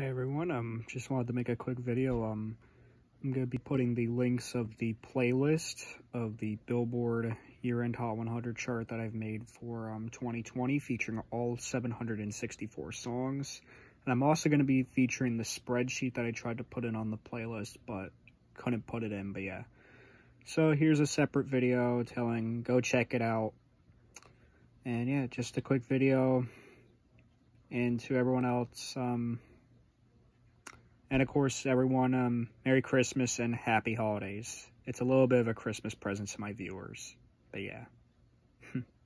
Hey everyone, um, just wanted to make a quick video. Um, I'm going to be putting the links of the playlist of the Billboard year-end Hot 100 chart that I've made for um, 2020, featuring all 764 songs. And I'm also going to be featuring the spreadsheet that I tried to put in on the playlist, but couldn't put it in, but yeah. So here's a separate video telling, go check it out. And yeah, just a quick video. And to everyone else, um, and of course, everyone, um, Merry Christmas and Happy Holidays. It's a little bit of a Christmas present to my viewers. But yeah.